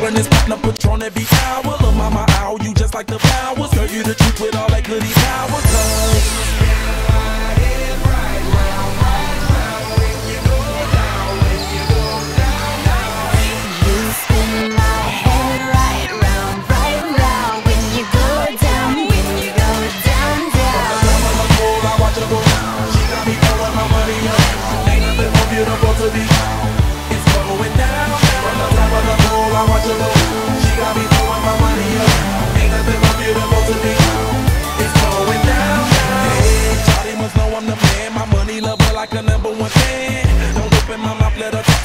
Ballin' is poppin' up Patron every hour. Look, mama, ow, you just like the flowers. Girl, you the truth with all that goody powers.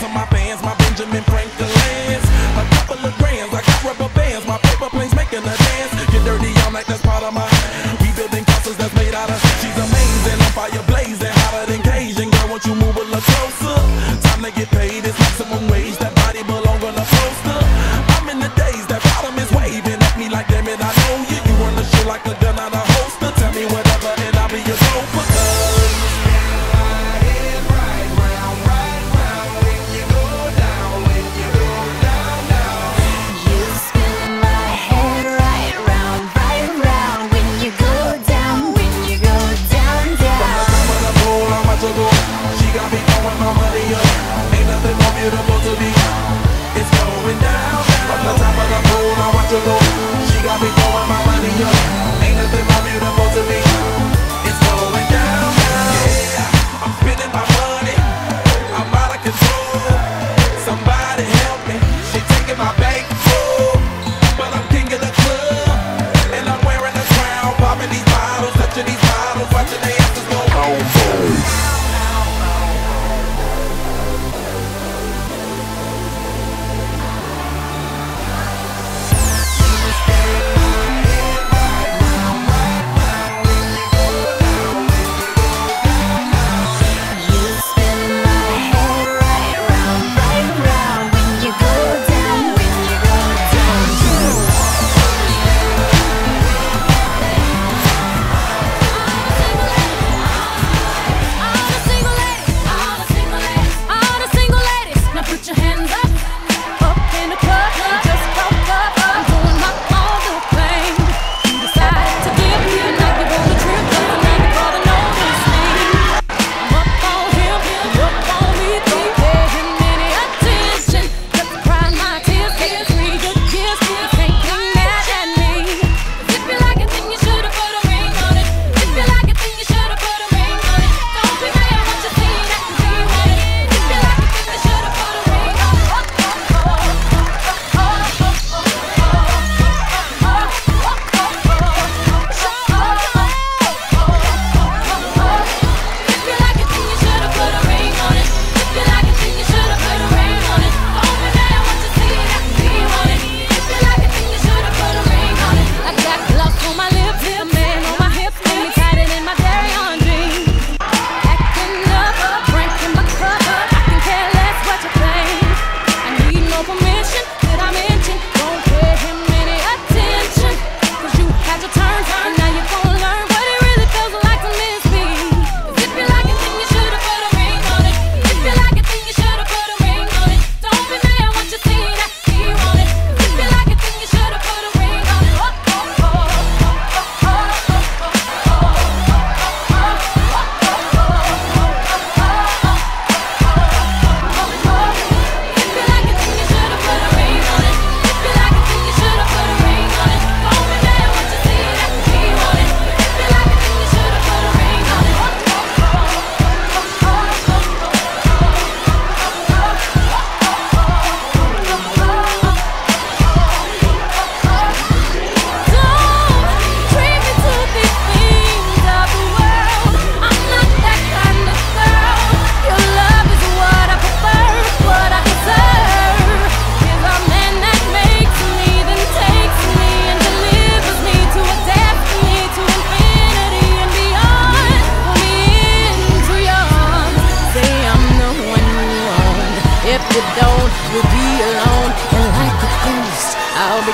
To my fans, my Benjamin Franklin's. A couple of grams, I got rubber bands. My paper planes making a dance. Get dirty, I'm like that's part of my. We building castles that's made out of. She's amazing, I'm fire blazing, hotter than Cajun. Girl, won't you move a little closer? Time to get paid, it's maximum wage. That body belong on a poster. I'm in the days, that bottom is waving at me like damn it, I know you. You run the show like a gun out She got me throwing my money up.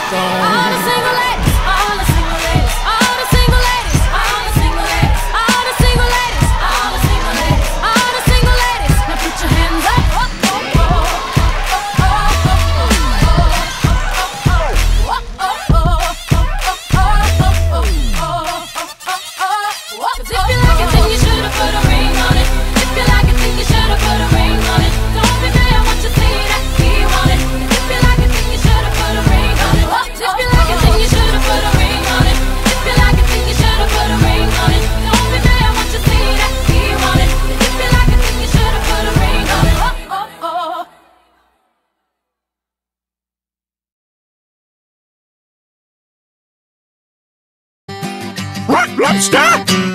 gone. Lobster?